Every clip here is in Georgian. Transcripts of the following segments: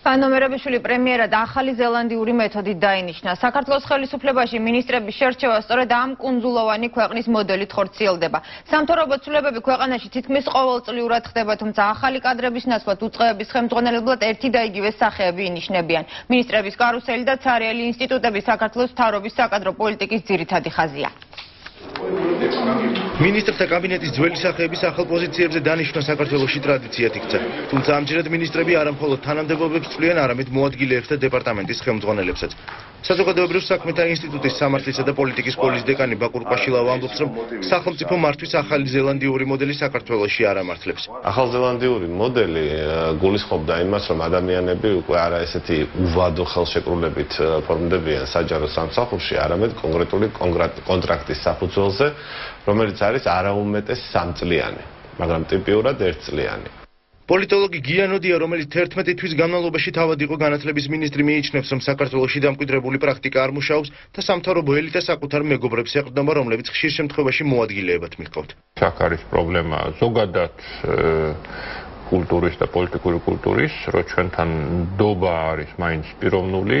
ვანო მერაბიშვილი პრემიერად ახალი ზელანდიური მეთოდით დაინიშნა. საქართველოს ხელისუფლებაში მინისტრების შერჩევა სწორედ ამ კუნძულოვანი ქვეყნის მოდელით ხორციელდება. სამთავრობო ცვლილებები ქვეყანაში თითქმის ყოველწლიურად ხდება, თუმცა ახალი კადრების ნაცვლად უწყებების ხელმძღვანელებლად ერთი და იგივე სახეები ინიშნებიან. მინისტრების კარუსელი და ცარიელი ინსტიტუტები საქართველოს თავრობის საკადრო პოლიტიკის ძირითადი ხაზია. მინისტრთა კაბინეტის ძველი სახეების ახალ პოზიციებზე დანიშნვა საქართველოსი ტრადიციად იქცა. თუმცა ამჯერად მინისტრები არა მხოლოდ თანამდებობებს წვლიან, არამედ მოადგილეებს და დეპარტამენტის ხელმძღვანელებსაც. საზოგადოებრივ საქმეთა ინსტიტუტის სამართლისა და პოლიტიკის სკოლის დეკანი ბაკურ პაშილავა ამბობს, რომ სახელმწიფო მართვის ახალი ზელანდიური მოდელი საქართველოსში არ ამართლებს. ახალზელანდიური მოდელი გულისხმობდა იმას, რომ ადამიანები უკვე არა ესეთი უვადო ხელშეკრულებით ფორმდებიან საჯარო სამსახურში, არამედ კონკრეტული კონტრაქტის საფუძველზე, რომელიც არის არაუმეტეს 3 წლიანი, მაგრამ ტიპიურად 1 წლიანი. პოლიტოლოგი გიანოდია, რომელიც 11 თვის განმავლობაში თავად იყო განათლების მინისტრი, მიიჩნევს, რომ საქართველოსი დამკვიდრებული პრაქტიკა არ მუშაობს და სამთავრობო ელიტა საკუთარ მეგობრებს ეყრდნობა, რომლებიც ხშირ შემთხვევაში მოადგილეებად მიჰყავთ. აქ არის პრობლემა ზოგადად კულტურის და პოლიტიკური კულტურის, რო ჩვენთან დობა არის მაინც პიროვნული.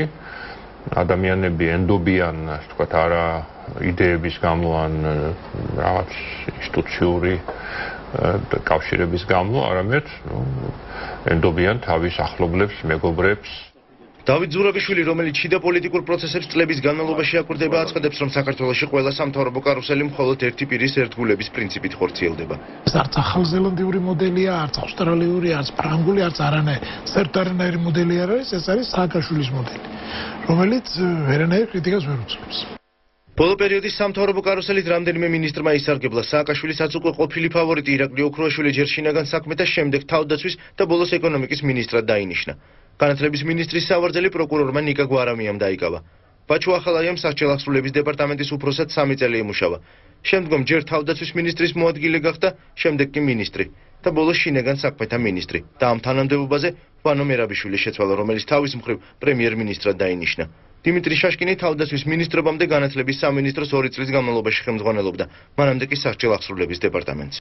ადამიანები ენდობიან, ასე ვთქვათ, არა იდეების გამო ან რაღაც ინსტიტუციური კავშირების გამო, არამედ ნუ ენდობიან თავის ახლობლებს, მეგობრებს. დავით ზურაბიშვილი, რომელიც შიდა პოლიტიკურ პროცესებს წლების განმავლობაში აკვირდება, აცხადებს, რომ საქართველოში ყველა სამთავრობო კარუსელი მხოლოდ ერთი პირის ერთგულების პრინციპით ხორციელდება. არც ახალზელანდიური მოდელია, არც ავსტრალიური, არც ფრანგული, არც არანაირი სერტარენაირი მოდელი არ არის, ეს არის სააკაშვილის მოდელი, რომელიც ვერანაირ კრიტიკას ვერ უწევს. ბოლო პერიოდის სამთავრობო კარუსელით რამდენიმე მინისტრმა ისარგებლა სააკაშვილისაც უკვე ყოფილი ფავორიტი ირაკლი ოქროაშვილი ჯერ შინაგან საქმეთა შემდეგ თავდაცვის და ბოლოს ეკონომიკის მინისტრად დაინიშნა. განათლების მინისტრის სავარძელი პროკურორმა ნიკა გვარამიამ დაიკავა. ბაჩუ ახალაიამ სასჯელახსრულების დეპარტამენტის უფროსად 3 წელი იმუშავა. შემდგომ ჯერ თავდაცვის მინისტრის მოადგილე გახდა, შემდეგ კი მინისტრი და ბოლოს შინაგან საქმეთა მინისტრი. და ამ თანამდებობაზე ვანო მერაბიშვილი შეცვალა, რომელიც თავის მხრივ პრემიერ-მინისტრად დაინიშნა. დიმიტრი შაშკინი თავდაცვის მინისტრობამდე განათლების სამინისტროს 2 წლის განმავლობაში ხელმძღვანელობდა, მანამდე კი სასჯელ ახსრულების დეპარტამენტს.